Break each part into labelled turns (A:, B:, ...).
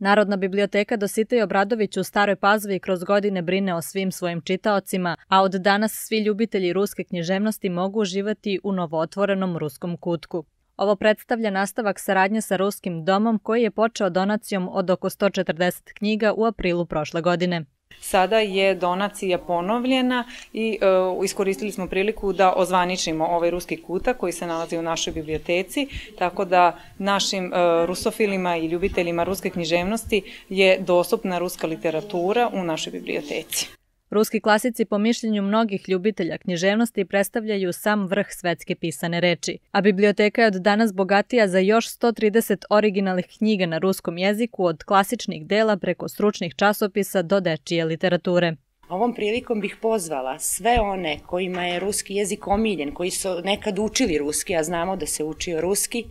A: Narodna biblioteka Dositej Obradović u Staroj Pazovi kroz godine brine o svim svojim čitaocima, a od danas svi ljubitelji ruske književnosti mogu uživati u novootvorenom ruskom kutku. Ovo predstavlja nastavak saradnje sa Ruskim domom koji je počeo donacijom od oko 140 knjiga u aprilu prošle godine.
B: Sada je donacija ponovljena i e, iskoristili smo priliku da ozvaničimo ovaj ruski kutak koji se nalazi u našoj biblioteci, tako da našim e, rusofilima i ljubiteljima ruske književnosti je dostupna ruska literatura u našoj biblioteci.
A: Ruski klasici po mišljenju mnogih ljubitelja književnosti predstavljaju sam vrh svetske pisane reči, a biblioteka je od danas bogatija za još 130 originalnih knjiga na ruskom jeziku od klasičnih dela preko stručnih časopisa do dečije literature.
C: Ovom prilikom bih pozvala sve one kojima je ruski jezik omiljen, koji su nekad učili ruski, a znamo da se učio ruski,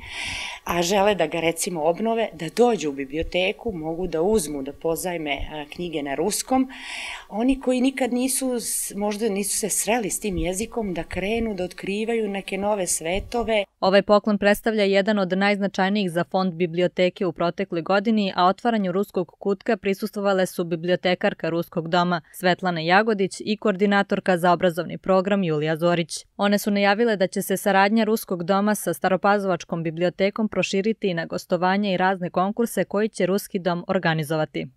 C: a žele da ga recimo obnove, da dođu u biblioteku, mogu da uzmu, da pozajme knjige na ruskom. Oni koji nikad nisu, možda nisu se sreli s tim jezikom, da krenu, da otkrivaju neke nove svetove.
A: Ovaj poklon predstavlja jedan od najznačajnijih za fond biblioteke u protekloj godini, a otvaranju ruskog kutka prisustovale su bibliotekarka Ruskog doma Svetlana Jagodić i koordinatorka za obrazovni program Julija Zorić. One su najavile da će se saradnja Ruskog doma sa Staropazovačkom bibliotekom proširiti i na gostovanje i razne konkurse koji će Ruski dom organizovati.